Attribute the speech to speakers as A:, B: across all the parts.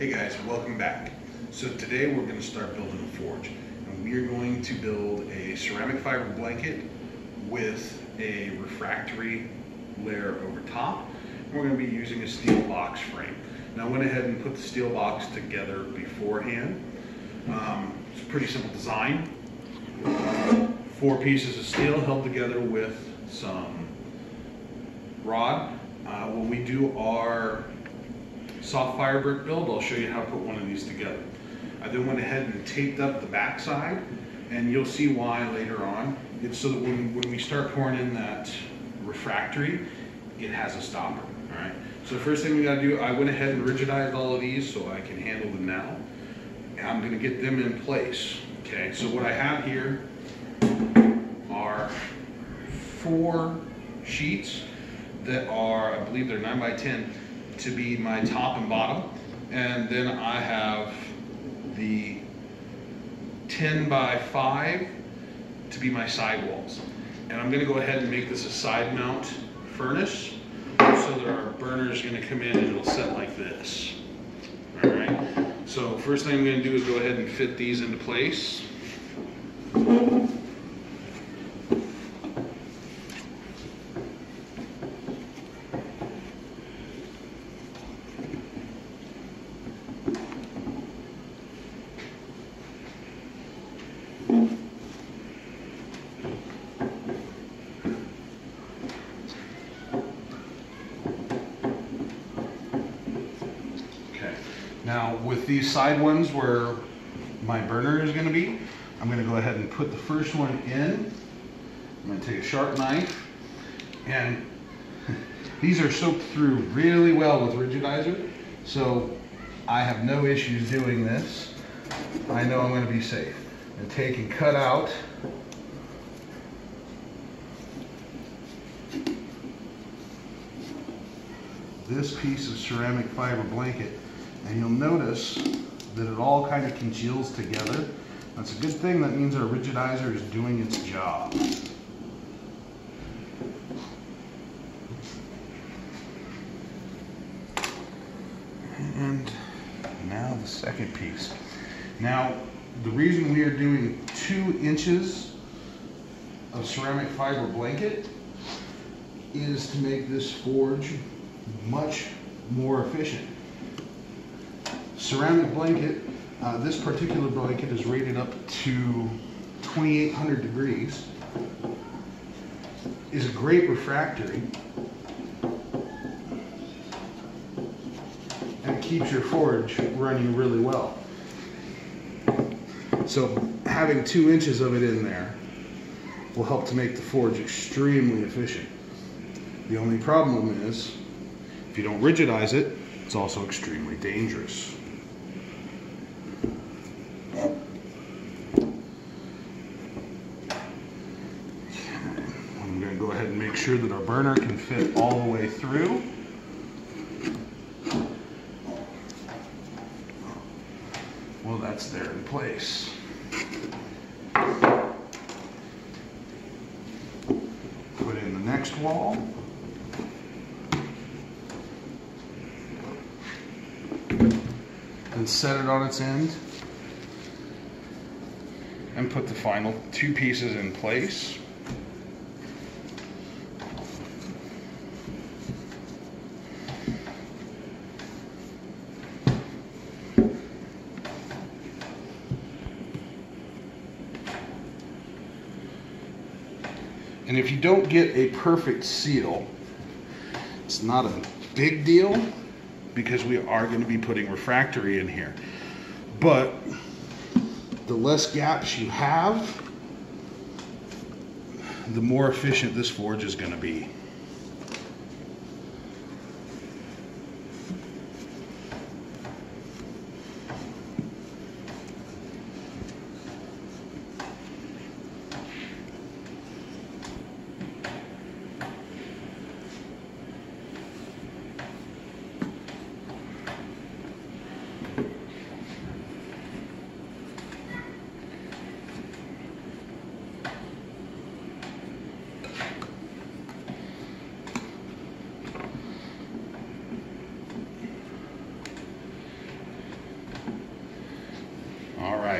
A: Hey guys, welcome back. So today we're going to start building a forge. And we are going to build a ceramic fiber blanket with a refractory layer over top. And we're going to be using a steel box frame. Now I went ahead and put the steel box together beforehand. Um, it's a pretty simple design. Four pieces of steel held together with some rod. Uh, when we do our soft fire brick build, I'll show you how to put one of these together. I then went ahead and taped up the backside, and you'll see why later on. It's so that when, when we start pouring in that refractory, it has a stopper, all right? So the first thing we gotta do, I went ahead and rigidized all of these so I can handle them now. And I'm gonna get them in place, okay? So what I have here are four sheets that are, I believe they're nine by 10, to be my top and bottom. And then I have the 10 by 5 to be my sidewalls. And I'm gonna go ahead and make this a side mount furnace so that our burner is gonna come in and it'll set like this. All right, so first thing I'm gonna do is go ahead and fit these into place. Okay. Now with these side ones where my burner is gonna be, I'm gonna go ahead and put the first one in. I'm gonna take a sharp knife and these are soaked through really well with Rigidizer. So I have no issues doing this. I know I'm gonna be safe. And take and cut out this piece of ceramic fiber blanket and you'll notice that it all kind of congeals together. That's a good thing, that means our rigidizer is doing its job. And now the second piece. Now, the reason we are doing two inches of ceramic fiber blanket is to make this forge much more efficient. Ceramic blanket, uh, this particular blanket is rated up to 2800 degrees, is a great refractory, and it keeps your forge running really well. So having two inches of it in there will help to make the forge extremely efficient. The only problem is, if you don't rigidize it, it's also extremely dangerous. I'm going to go ahead and make sure that our burner can fit all the way through. Well, that's there in place. Put in the next wall. And set it on its end. And put the final two pieces in place. And if you don't get a perfect seal, it's not a big deal because we are going to be putting refractory in here. But the less gaps you have, the more efficient this forge is going to be.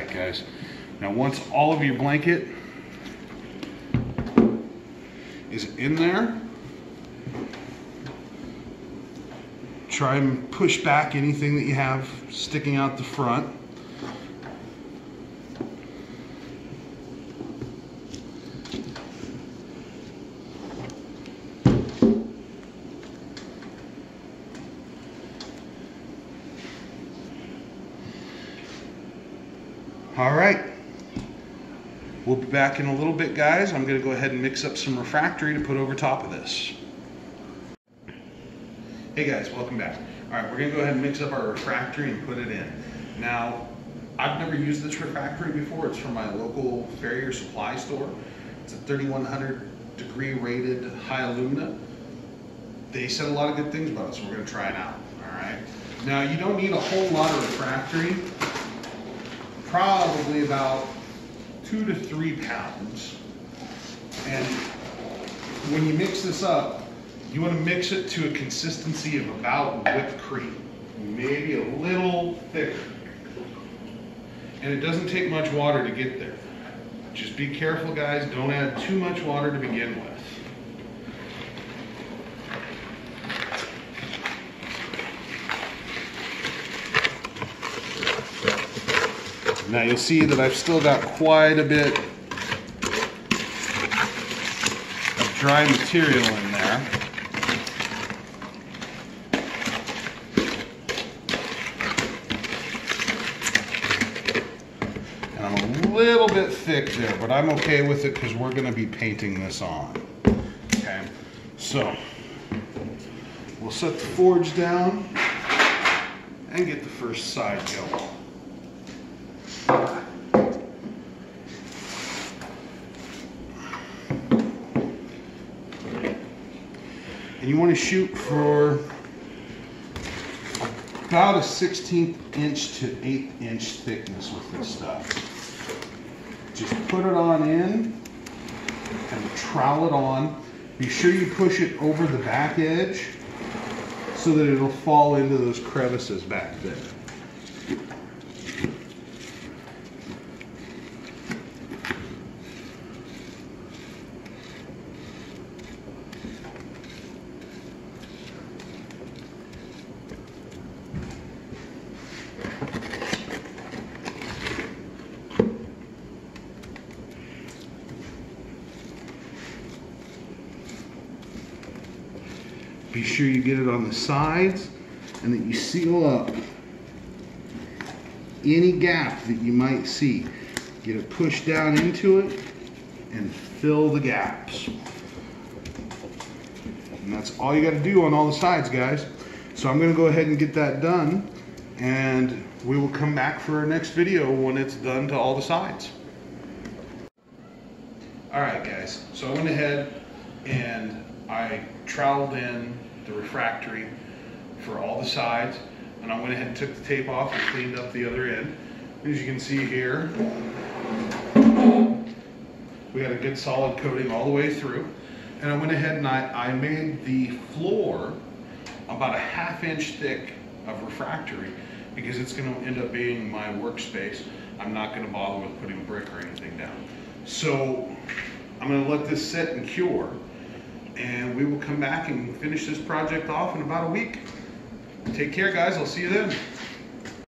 A: Guys. Now once all of your blanket is in there, try and push back anything that you have sticking out the front. All right. We'll be back in a little bit, guys. I'm gonna go ahead and mix up some refractory to put over top of this. Hey guys, welcome back. All right, we're gonna go ahead and mix up our refractory and put it in. Now, I've never used this refractory before. It's from my local Farrier supply store. It's a 3100 degree rated high alumina. They said a lot of good things about it, so we're gonna try it out, all right? Now, you don't need a whole lot of refractory probably about two to three pounds. And when you mix this up, you want to mix it to a consistency of about whipped cream, maybe a little thicker. And it doesn't take much water to get there. Just be careful, guys. Don't add too much water to begin with. Now you'll see that I've still got quite a bit of dry material in there. And I'm a little bit thick there, but I'm okay with it because we're gonna be painting this on. Okay, so we'll set the forge down and get the first side going. And you want to shoot for about a 16th inch to 8th inch thickness with this stuff. Just put it on in and trowel it on. Be sure you push it over the back edge so that it'll fall into those crevices back there. Be sure you get it on the sides and that you seal up any gap that you might see. Get it pushed down into it and fill the gaps. And that's all you got to do on all the sides, guys. So I'm going to go ahead and get that done and we will come back for our next video when it's done to all the sides. All right, guys. So I went ahead and I troweled in the refractory for all the sides and I went ahead and took the tape off and cleaned up the other end. As you can see here, we had a good solid coating all the way through. And I went ahead and I, I made the floor about a half inch thick of refractory because it's gonna end up being my workspace. I'm not gonna bother with putting brick or anything down. So I'm gonna let this sit and cure and we will come back and finish this project off in about a week. Take care guys, I'll see you then.